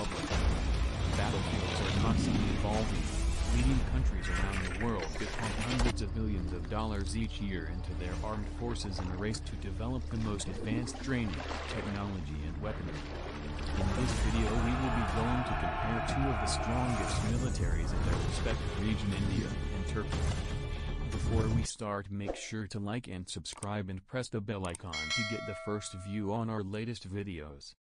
Republic. Battlefields are constantly evolving, leading countries around the world to pump hundreds of billions of dollars each year into their armed forces in a race to develop the most advanced training, technology and weaponry. In this video we will be going to compare two of the strongest militaries in their respective region India and Turkey. Before we start make sure to like and subscribe and press the bell icon to get the first view on our latest videos.